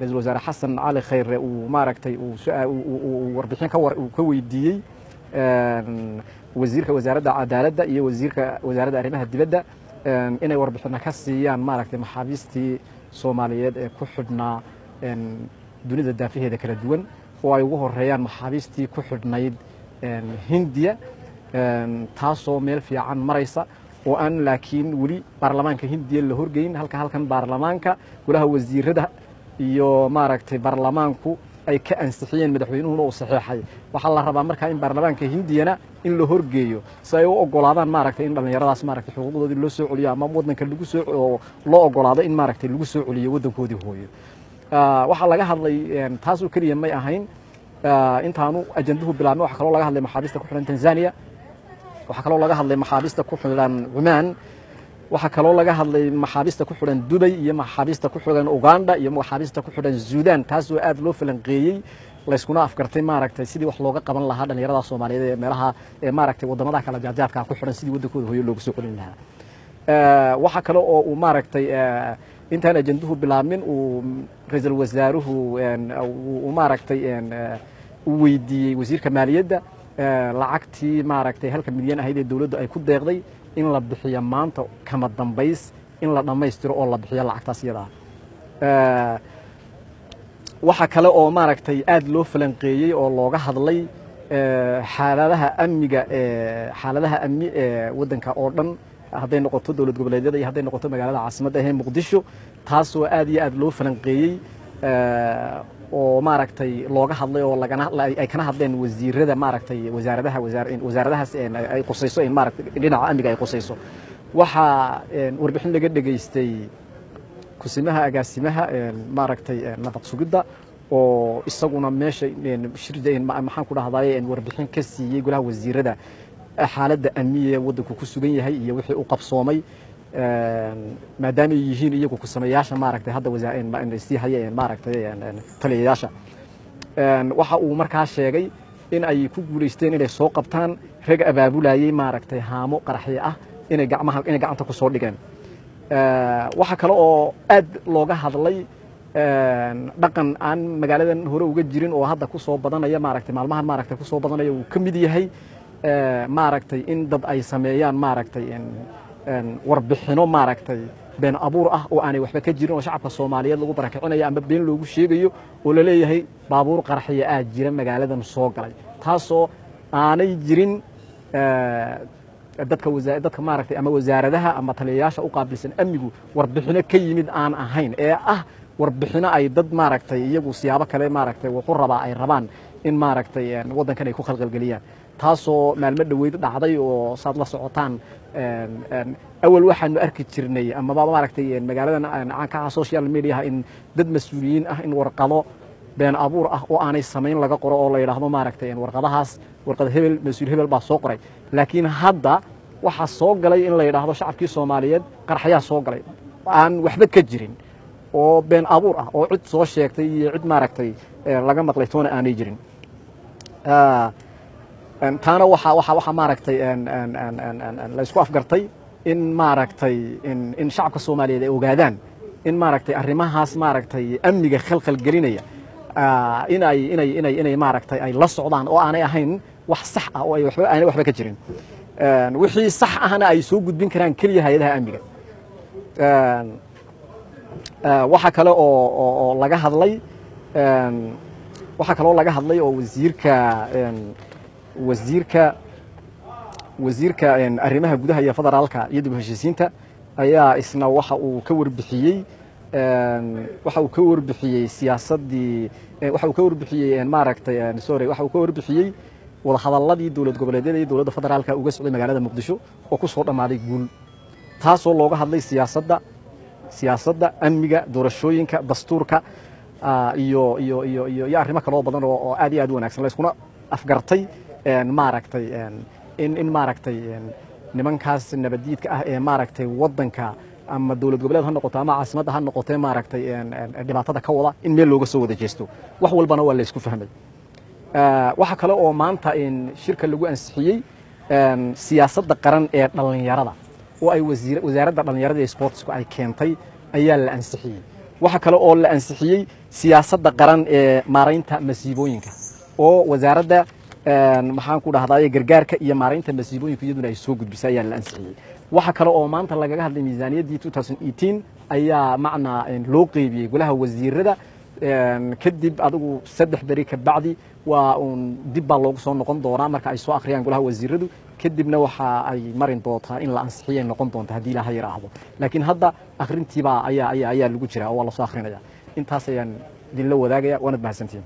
ra'iisul wasaare xasan cali khayre uu maaragtay uu warbixin ka weydiiyey wasiirka wasaaradda cadaaladda iyo wasiirka wasaaradda arrimaha dibadda inay warbixino ka siiyaan maaragtay maxaabiistii soomaaliyeed ee ku xidhnaa dunida daafaheeda kala duwan oo ay ugu horeeyaan maxaabiistii ku xidhnayd hindiya taasoo meel fiican maraysa oo aan laakiin weli baarlamaanka hindiya la horgeyn halka halkan baarlamaanka golaha wasiirada iyo maaragtay baarlamaanku ay ka ansixiyeen madaxweynuhuna uu saxeexay waxaa la rabaa markaa in baarlamaanka hindiyana in la horgeeyo si ay u ogolaadaan maaragtay in dhallinyaradaas maaragtay xuquuqdoodii loo soo celiyo ama waddanka lagu soo loo ogolaado in maaragtay lagu soo celiyo waddankoodii hooyo waxaa laga hadlay taasoo keliya may ahayn intaanu ajanduhu bilaabmay waxaa kaloo laga hadlay maxaabiista ku xidhan tanzania waxaa kaloo laga hadlay maxaabiista ku xidhan cumaan waxaa kaloo laga hadlay maxaabiista ku xidhan dubay iyo maxaabiista ku xidhan uganda iyo maxaabiista ku xidhan suudan taasoo aad loo falanqeeyey layskuna afgartay maaragtay sidii wax looga qaban lahaa dhallinyarada soomaaliyeed ee meelaha ee maaragtay waddamada kala jaadjaadka ku xidhan sidii waddankooda hooyo loogu soo celin lahaa. Waxaa kale oo uu maaragtay intaan ajanduhu bilaabmin uu ra'iisul wasaaruhu maaragtay uu weydiiyey wasiirka maaliyadda lacagtii maaragtay halka milyan ahayd ee dowladdu ay ku deeqday in la bixiyo maanta kama dambays in la dhammaystiro oo la bixiyo lacagtaas iyada. Ah waxaa kale oo maaragtay aad loo falanqeeyey oo looga hadlay xaaladaha amniga xaaladaha amni ee waddanka oo dhan hadday noqoto dowlad goboleedyada iyo hadday noqoto magaalada caasimadda ahee muqdisho taasoo aad iyo aad loo falanqeeyey oo maaragtay looga hadlay oo lagana ay kana hadleen wasiirada maaragtay wasaaradaha wasaaradahaas ay qusayso maaragtay dhinaca amniga ay qusayso. Waxaa warbixin laga dhegaystay kusimaha agaasimaha maaragtay nabad sugidda oo isaguna meesha shirda maxaan ku dhahdaye warbixin ka siiyey golaha wasiirada. Xaaladda amniga waddanku ku sugan yahay iyo wixii u qabsoomay maadaama ay yihiin iyagu kusameeyaasha maaragtay hadda sii haya maaragtay taliyayaasha waxa uu markaa sheegay in ay ku guulaysteen inay soo qabtaan rag abaabulayey maaragtay haamo qaraxyo ah inay gacmaha inay gacanta ku soo dhigeen. Waxaa kale oo aad looga hadlay dhaqan aan magaaladan hore uga jirin oo hadda ku soo badanaya maaragtay maalmahan maaragtay ku badanaya uu ka mid yahay maaragtay in dad ay sameeyaan maaragtay warbixino maaragtay been abuur ah oo aanay waxba ka jirin oo shacabka soomaaliyeed lagu barakicinayo ama been loogu sheegayo oo la leeyahay baabuur qarxiya aa jira magaaladan soo galay. Taasoo aanay jirin dadka dadka maaragtay ama wasaaradaha ama taliyayaasha u qaabilsan amnigu warbixino ka yimid aan ahayn ee ah warbixino ay dad maaragtay iyagu siyaabo kale maaragtay wuxuu rabaa ay rabaan in maaragtay waddankan ay ku khalqalgeliyaan taasoo maalmo dhoweyd dhacday oo saad la socotaan awal waxaanu arki jirnay amaba maaragtay magaaladan caanka ah social mediaha in dad mas'uuliyiin ah in warqado been abuur ah oo aanay samayn laga qoro oo la yidhaahdo maaragtay warqadahaas warqad hebel mas'uul hebel baa soo qoray. Laakiin hadda waxaa soo galay in la yidhaahdo shacabkii soomaaliyeed qarxayaa soo galay. Aan waxba ka jirin oo been abuur ah oo cid soo sheegtay iyo cid maaragtay laga maqlay toona aanay jirin taana waxaa maaragtay la isku afgartay in maaragtay in shacabka soomaaliyeed ay ogaadaan in maaragtay arrimahaas maaragtay amniga khalkhal inay maaragtay ay la socdaan oo aanay ahayn wax sax ah oo aanay waxba ka jirin. Wixii sax ahna ay soo gudbin karaan keliya hay'adaha amniga. Waxaa kale oo laga hadlay waxaa kaloo laga hadlay oo wasiirka wasiirka wasiirka arrimaha gudaha iyo federaalka iyo dib heshiisiinta ayaa isna waxa uu ka warbixiyey waxa uu ka warbixiyey siyaasaddii waxa uu ka warbixiyey maaragtay sorry waxa uu ka warbixiyey wadahadalladii dowlad goboleedyada iyo dowladda federaalka uga socday magaalada muqdisho oo ku soo dhammaaday guul. Taasoo looga hadlay siyaasadda siyaasadda amniga doorashooyinka dastuurka iyo iyo iyo iyo iyo arrimo kaloo badan oo aad iyo aad u wanagsan la iskuna afgartay maaragtay in in maaragtay nimankaas nabadiidka ah ee maaragtay waddanka ama dowlad goboleed ha noqoto ama caasimadda ha noqotee maaragtay dhibaatada ka wada in meel looga soo wada jeesto. Wax walbana waa la isku fahmay. Waxaa kale oo maanta shirka lagu ansixiyey siyaasadda qaran ee dhallinyarada oo ay wasaaradda dhallinyarada ee sportsku ay keentay ayaa la ansixiyey. Waxaa kale oo la ansixiyey siyaasadda qaran ee maaraynta masiibooyinka oo wasaaradda maxaan ku dhahdaye gargaarka iyo maaraynta masiibooyinka iyaduna ay soo gudbisay ayaa la ansixiyey waxa kale oo maanta lagaga hadlay miisaaniyaddii ayaa macnaa loo qeybiyey golaha wasiirada kadib adigu saddex beri ka bacdi waa uun dib baa loogu soo noqon doonaa marka ay soo akhriyaan golaha wasiiradu kadibna waxa ay marin doontaa in la ansixiyay noqon doonta haddii ilaha yidhaahdo laakiin hadda akhrintiibaa ayaa ayaa ayaa lagu jiraa oo waa lasoo akhrinaya intaas ayaan idinla wadaagaya waanad mahadsantihiin